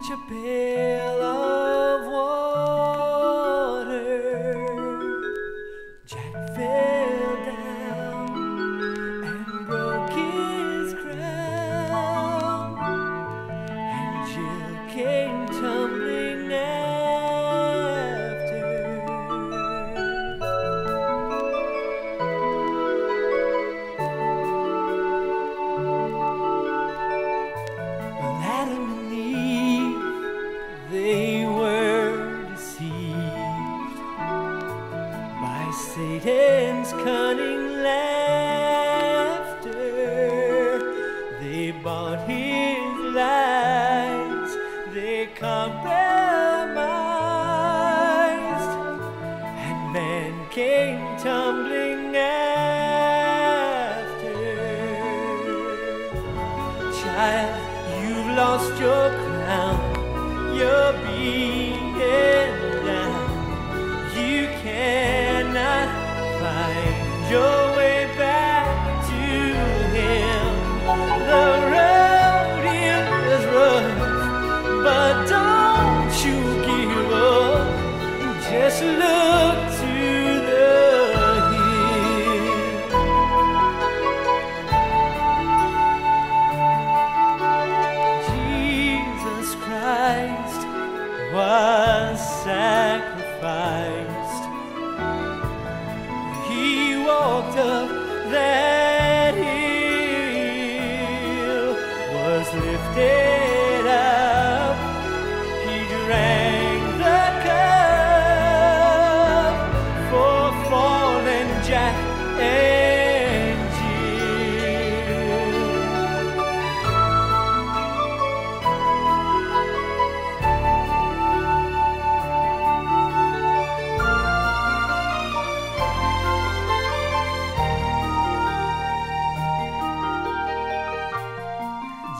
picture pale Satan's cunning laughter. They bought his lies, they compromised, and man came tumbling after. Child, you've lost your crown, you're beaten down. You cannot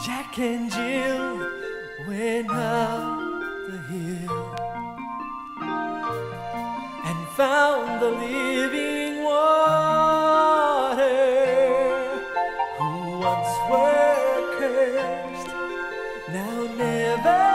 Jack and Jill. Went up the hill and found the living water now never